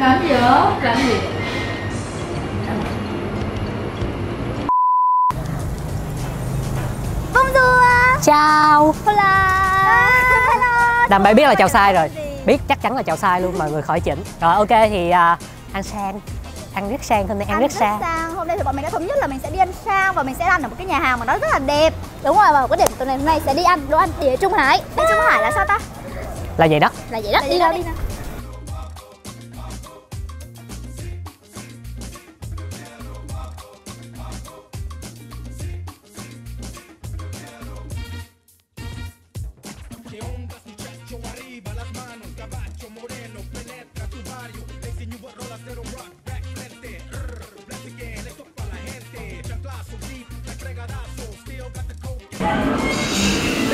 làm gì vậy làm gì? Bonjour Chào. Hola. Hello Đàm bạn biết là chào sai rồi. Biết chắc chắn là chào sai luôn, mọi người khỏi chỉnh. Rồi ok thì uh, ăn sang. Ăn rất sang, hôm nay ăn, Ăn rất rất sang. sang. Hôm nay thì bọn mình đã thống nhất là mình sẽ đi ăn sang Và mình sẽ ăn ở một cái nhà hàng mà nó rất là đẹp. Đúng rồi, và một cái điểm tuần này hôm nay sẽ đi ăn đồ ăn địa Trung Hải. Địa Trung Hải là sao ta? Là vậy đó? Là vậy đó, đi đâu đi. nào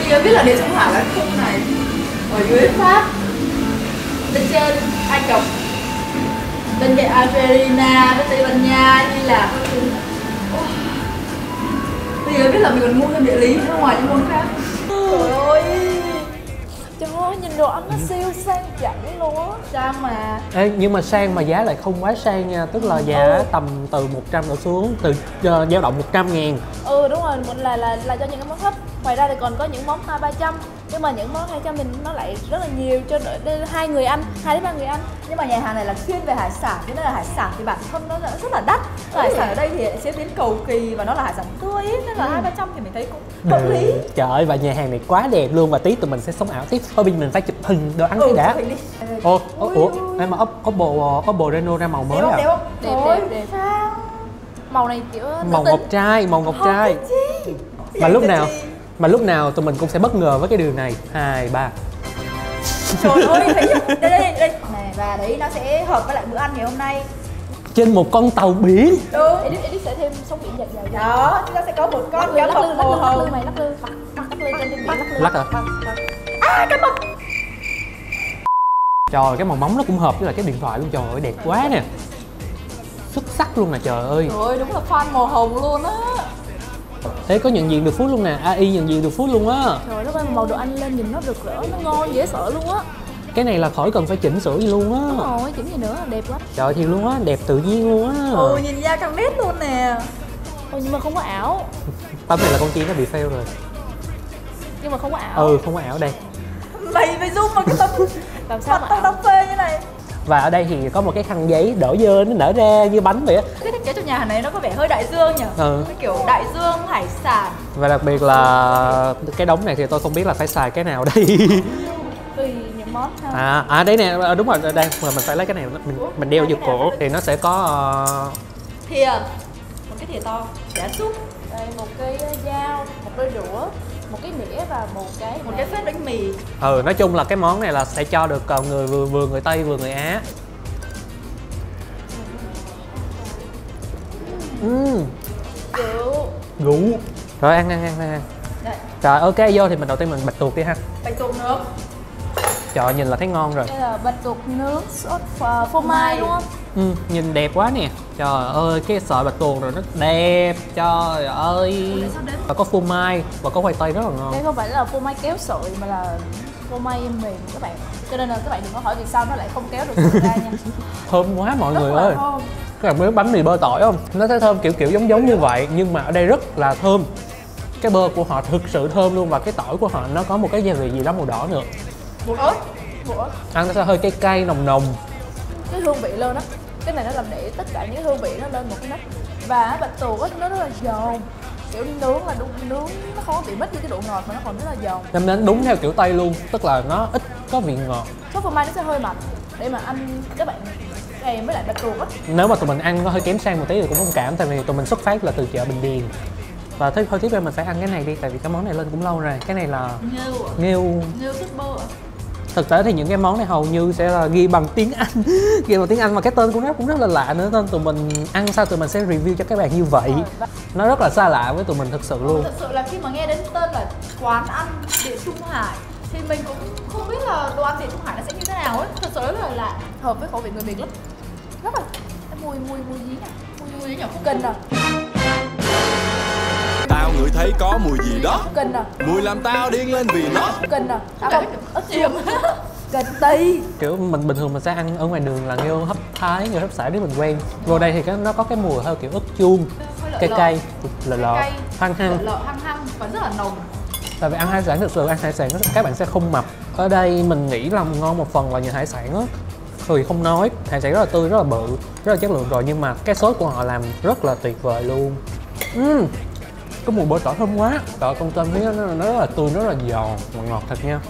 bây giờ biết là địa trung hải là khung này, ở dưới pháp. Bên trên ai cập. Bên cạnh argentina, bên tây ban nha, hy lạp. Bây giờ biết là mình còn ngu hơn địa lý ở ngoài những môn khác. Trời ơi đồ ăn nó siêu sang chảnh luôn á. Trang mà? Ê, nhưng mà sang mà giá lại không quá sang nha. Tức là giá Ừ. tầm từ 100 đổ xuống từ uh, dao động 100 ngàn. Ừ đúng rồi, mình là là là cho những cái món thấp. Ngoài ra thì còn có những món hai ba trăm Nhưng mà những món hai trăm mình nó lại rất là nhiều cho hai người ăn, hai đến ba người ăn. Nhưng mà nhà hàng này là chuyên về hải sản cho nên là hải sản thì bản thân nó rất là đắt. Hải sản ở đây thì chế biến cầu kỳ và nó là hải sản tươi nên là hai ba trăm thì mình thấy cũng hợp lý. Trời ơi và nhà hàng này quá đẹp luôn và tí tụi mình sẽ sống ảo tiếp. Thôi bây giờ mình phải chụp hình đồ ăn cái đã. đi. ồ ủa, ủa em mà Oppo Oppo Oppo Reno ra màu mới đẹp không à? đẹp không? Đẹp, đẹp, đẹp. sao? Màu này kiểu màu ngọc trai màu ngọc trai. mà lúc nào mà lúc nào tụi mình cũng sẽ bất ngờ với cái điều này. Hai ba. Trời ơi thấy đây đây đây này và đấy nó sẽ hợp với lại bữa ăn ngày hôm nay. Trên một con tàu biển. Đúng. Edit, edit sẽ thêm sống biển dào dào. Đó chúng ta sẽ có một Lắc con cá lắc mập lư, lắc màu lư, lắc lư mày, lắc lư. Lắc, lắc lư trên trên biển, lắc lư. Lắc à? À cá mập. Trời cái màu móng nó cũng hợp với lại cái điện thoại luôn. Trời ơi đẹp quá nè. Xuất sắc luôn nè trời ơi. Trời ơi đúng là fan màu hồng luôn á thế có nhận diện được phút luôn nè. AI nhận diện được phút luôn á. Trời lúc em màu đồ ăn lên nhìn nó rực rỡ, nó ngon, dễ sợ luôn á. Cái này là khỏi cần phải chỉnh sửa gì luôn Đúng á rồi, chỉnh gì nữa, đẹp lắm trời thiệt luôn á đẹp tự nhiên luôn á. Ồ nhìn da căng nét luôn nè. Ôi, nhưng mà không có ảo. Tấm này là con chim nó bị fail rồi. Nhưng mà không có ảo. Ừ không có ảo đây. Mày phải zoom vào cái tấm Làm sao mà tao ảo? đóng phê như này và ở đây thì có một cái khăn giấy đổ dơ nó nở ra như bánh vậy á. Cái thiết kế trong nhà hàng này nó có vẻ hơi đại dương nhỉ? Ừ. cái kiểu đại dương hải sản. Và đặc biệt là cái đống này thì tôi không biết là phải xài cái nào đây. Tùy những món ha à à đấy nè à, đúng rồi đây mà mình phải lấy cái này mình mình đeo vô cổ. Thì nó sẽ có ờ, thìa một cái thìa to để ăn súp Đây, một cái dao, một đôi đũa, một cái nĩa và một cái một cái phết bánh mì. Ừ nói chung là cái món này là sẽ cho được ờ, người vừa vừa người tây vừa người á. Ừm, kiểu gũ rồi ăn ăn ăn ăn. Ăn đây. Rồi ok vô thì mình đầu tiên mình bạch tuộc đi ha. Bạch tuộc nước trời nhìn là thấy ngon rồi. Đây là bạch tuộc nướng sốt phô, phô mai đúng không? ừ, nhìn đẹp quá nè. Trời ơi cái sợi bạch tuộc rồi nó đẹp. Trời ơi. Và có phô mai và có khoai tây rất là ngon. Đây không phải là phô mai kéo sợi mà là phô mai mềm các bạn. Cho nên là các bạn đừng có hỏi vì sao nó lại không kéo được sợi ra nha. Thơm quá mọi Rất người ơi. thơm. Các bạn biết bánh mì bơ tỏi không? Nó sẽ thơm kiểu kiểu giống giống như vậy nhưng mà ở đây rất là thơm. Cái bơ của họ thực sự thơm luôn và cái tỏi của họ nó có một cái gia vị gì đó màu đỏ nữa bột ớt Ủa, ăn nó sẽ hơi cay cay nồng nồng. Cái hương vị lên á cái này nó làm để tất cả những hương vị nó lên một cái nấc và bạch tuộc á nó rất là giòn. Kiểu nướng là đúng nướng nó không có bị mất đi cái độ ngọt mà nó còn rất là giòn. Nên đến đúng theo kiểu tây luôn tức là nó ít có vị ngọt. Sốt phô mai nó sẽ hơi mặn để mà ăn các bạn kèm với lại bạch tuộc á. Nếu mà tụi mình ăn nó hơi kém sang một tí thì cũng không cảm tại vì tụi mình xuất phát là từ chợ bình điền. Và thế thôi tiếp theo mình phải ăn cái này đi tại vì cái món này lên cũng lâu rồi. Cái này là nghêu à nghêu. Nghêu bơ à thực tế thì những cái món này hầu như sẽ là ghi bằng tiếng Anh ghi bằng tiếng Anh mà cái tên của nó cũng rất là lạ nữa. Nên tụi mình ăn sao tụi mình sẽ review cho các bạn như vậy. Nó rất là xa lạ với tụi mình thực sự luôn. Thật sự là khi mà nghe đến tên là quán ăn địa trung hải thì mình cũng không biết là đồ ăn địa trung hải nó sẽ như thế nào ấy. Thật sự rất là lạ hợp với khẩu vị người Việt lắm. Rất là mùi mùi mùi gì nhỉ? Mùi mùi đấy nhỉ? Không kinh à Tao ngửi thấy có mùi gì đó. Kinh à? Mùi làm tao điên lên vì nó. Kinh à? À không chiềm. chuông cà ti kiểu mình bình thường mình sẽ ăn ở ngoài đường là nghêu hấp thái nghêu hấp xả nếu mình quen. Vô đây thì cái nó có cái mùi hơi kiểu ớt chuông lợ cay lợ. Cay. hăng hăng. lợ hăng hăng và rất là nồng. Tại vì ăn hải sản thực sự ăn hải sản các bạn sẽ không mập. Ở đây mình nghĩ là ngon một phần là nhờ hải sản á. Thì không nói hải sản rất là tươi rất là bự rất là chất lượng rồi nhưng mà cái sốt của họ làm rất là tuyệt vời luôn. Ừm, cái mùi bơ tỏi thơm quá. Tỏi con tôm phía nó, nó rất là tươi nó rất là giòn. Và ngọt thật nha.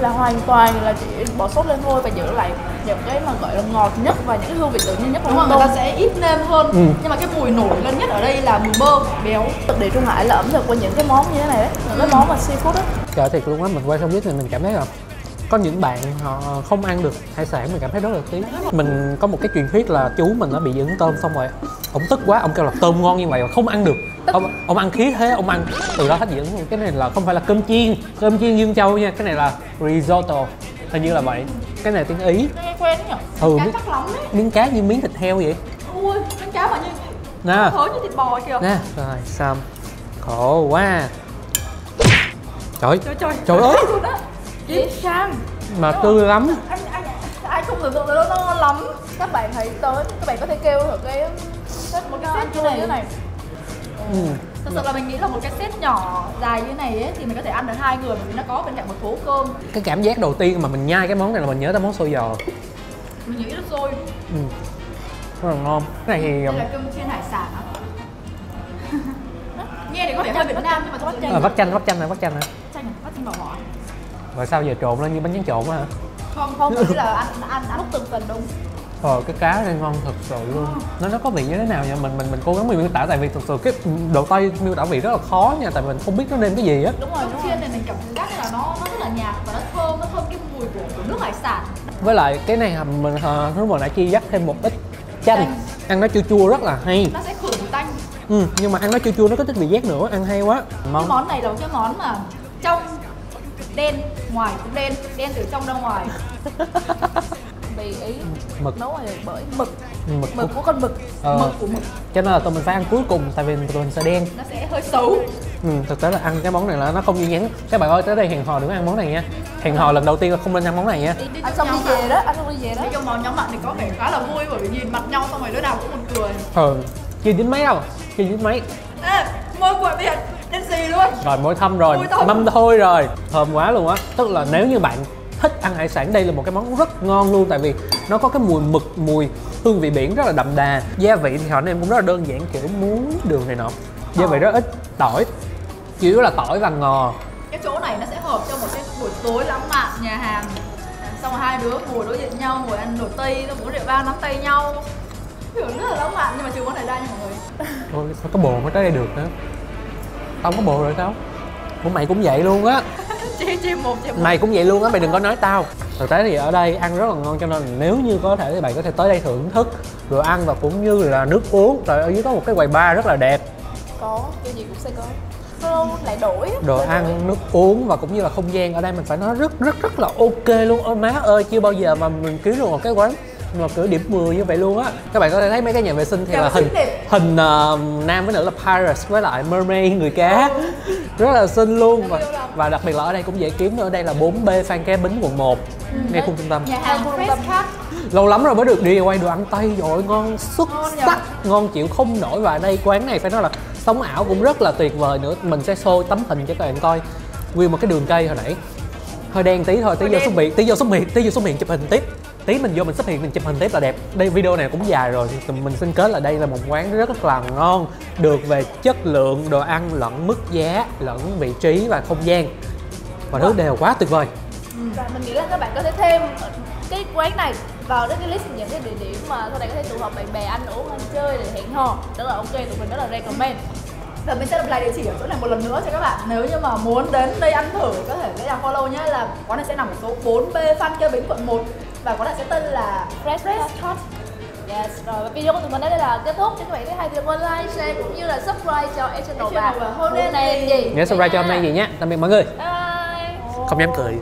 Là hoàn toàn là chỉ bỏ sốt lên thôi và giữ lại những cái mà gọi là ngọt nhất và những cái hương vị tự nhiên nhất của đúng con người ta sẽ ít nêm hơn. Ừ. nhưng mà cái mùi nổi lên nhất ở đây là mùi bơ béo. Thực địa Trung Hải là ẩm thực của những cái món như thế này đấy những cái món mà seafood á Trời thiệt luôn á, mình quay xong biết thì mình cảm thấy là có những bạn họ không ăn được hải sản mình cảm thấy rất là tiếc. Mình có một cái truyền thuyết là chú mình nó bị dị ứng tôm xong rồi ông tức quá ông kêu là tôm ngon như vậy mà không ăn được ông, ông ăn khí thế ông ăn. Từ đó hết dị ứng cái này là không phải là cơm chiên cơm chiên dương châu nha. Cái này là risotto. Hình như là vậy. Cái này tiếng ý. Nghe quen nhở ừ cá miếng, chắc lắm đấy. miếng cá như miếng thịt heo vậy. Ui bánh cá mà như nè. thớ như thịt bò kìa. Nè rồi xong. Khổ quá. Trời. Trời trời. Trời ơi. Yến Sang mà tươi lắm. Anh anh ai không tưởng tượng được nó ngon lắm. Các bạn hãy tới các bạn có thể kêu thử cái cái một cái set như này như này ừ. thật sự là mình nghĩ là một cái set nhỏ dài như này ấy thì mình có thể ăn được hai người vì nó có bên cạnh một thố cơm. Cái cảm giác đầu tiên mà mình nhai cái món này là mình nhớ tới món xôi giò. Mình nghĩ là xôi. Ừ. rất là ngon. Cái này thì đây là cơm chiên hải sản. Á nghe thì có vẻ hơi Việt Nam nhưng mà thực sự à, vắt chanh vắt chanh này vắt chanh hả? Chanh vắt chanh bò mỏ rồi sao giờ trộn lên như bánh tráng trộn á hả? Không không chỉ là ăn ăn ăn lúc từng phần đúng ờ cái cá này ngon thật sự luôn. Nó nó có vị như thế nào nha mình mình mình cố gắng mình miêu tả tại vì thực sự cái độ tây miêu tả vị rất là khó nha tại mình không biết nó nêm cái gì á. Đúng rồi chiên này mình cảm giác là nó nó rất là nhạt và nó thơm nó thơm cái mùi của, của nước hải sản. Với lại cái này mình lúc mà nãy chi dắt thêm một ít chanh. Chanh. ăn nó chua chua rất là hay. Nó sẽ khử mùi tanh. Ừ, nhưng mà ăn nó chua chua nó có tích vị giác nữa ăn hay quá. Cái ngon món này là một cái món mà trong đen ngoài cũng đen đen từ trong ra ngoài vì ý mực. nấu này bởi mực. Mực, mực của con mực Ờ, mực của mực. Cho nên là tụi mình phải ăn cuối cùng tại vì tụi mình sẽ đen. Nó sẽ hơi xấu. Ừ, thực tế là ăn cái món này là nó không như nhắn. Các bạn ơi tới đây hẹn hò đừng có ăn món này nha. Hẹn hò lần đầu tiên là không nên ăn món này nha. Đi, đi ăn chung xong đi về đó ăn xong đi về đó. Đi trong món nhóm bạn thì có vẻ khá là vui bởi vì nhìn mặt nhau xong rồi đứa nào cũng buồn cười. Ừ chưa dính mấy đâu chưa dính mấy Ê, môi của biệt đen xì luôn. Rồi mỗi thăm rồi Môi mâm thôi rồi. Thơm quá luôn á. Tức là nếu như bạn thích ăn hải sản đây là một cái món rất ngon luôn tại vì nó có cái mùi mực mùi hương vị biển rất là đậm đà. Gia vị thì họ nêm cũng rất là đơn giản kiểu muối đường này nọ. Gia vị rất ít tỏi chủ yếu là tỏi và ngò. Cái chỗ này nó sẽ hợp cho một cái buổi tối lãng mạn nhà hàng xong rồi hai đứa ngồi đối diện nhau ngồi ăn đồ tây xong uống rượu vang nắm tay nhau. Kiểu rất là lãng mạn nhưng mà chưa món này ra nha mọi người. Ôi, sao có bồ mới tới đây được nữa. Tao không có bồ rồi sao? Ủa mày cũng vậy luôn á chê một một. Mày cũng vậy luôn á mày đừng có nói tao. Thực tế thì ở đây ăn rất là ngon cho nên nếu như có thể thì bạn có thể tới đây thưởng thức đồ ăn và cũng như là nước uống. Rồi ở dưới có một cái quầy bar rất là đẹp. Có cái gì cũng sẽ có. Lại đổi đồ Lại đổi. ăn nước uống và cũng như là không gian ở đây mình phải nói rất rất rất là ok luôn. Ôi má ơi chưa bao giờ mà mình kiếm được một cái quán mà cửa điểm 10 như vậy luôn á. Các bạn có thể thấy mấy cái nhà vệ sinh thì Nhà là hình đẹp. hình ờ, nam với nữ là pirates với lại mermaid người cá rất là xinh luôn và, và đặc biệt là ở đây cũng dễ kiếm nữa. Ở đây là 4B Phan Kế Bính quận 1 ngay khu trung tâm. Nhà hàng Fresh Cut lâu lắm rồi mới được đi quay đồ ăn tây rồi ngon xuất Ngon nhờ. sắc ngon chịu không nổi. Và ở đây quán này phải nói là sống ảo cũng rất là tuyệt vời nữa. Mình sẽ show tấm hình cho các bạn coi. Nguyên một cái đường cây hồi nãy. Hơi đen tí thôi tí vô xuất hiện tí vô xuất hiện tí vô xuất hiện chụp hình tiếp tí mình vô mình xuất hiện mình chụp hình tiếp là đẹp. Đây video này cũng dài rồi mình xin kết là đây là một quán rất là ngon được về chất lượng đồ ăn lẫn mức giá lẫn vị trí và không gian. Và thứ đều quá tuyệt vời. Và mình nghĩ là các bạn có thể thêm cái quán này vào cái list những cái địa điểm mà sau này có thể tụ họp bạn bè ăn uống ăn chơi để hẹn hò. Rất là ok tụi mình rất là recommend. Giờ mình sẽ đọc lại địa chỉ ở chỗ này một lần nữa cho các bạn. Nếu như mà muốn đến đây ăn thử có thể lấy làm follow nhé Là quán này sẽ nằm ở số 4B Phan Kế Bính quận 1 Và quán này sẽ tên là Fresh Fresh Cut Yes, rồi video của tụi mình đến đây là kết thúc. Cho các bạn thấy hay thì đừng quên like, share cũng như là subscribe cho channel channel và Hôn em Em gì. nhớ subscribe cho hôm nay gì nhé tạm biệt mọi người Bye. không dám cười